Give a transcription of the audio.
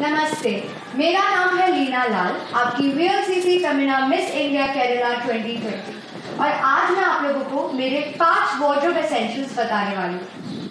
नमस्ते, मेरा नाम है लीना लाल, आपकी वीएलसीसी फेमिना मिस इंडिया केरला 2020 और आज मैं आप लोगों को मेरे पाँच वॉर्ड्रोब एसेंशियल्स बताने वाली हूँ।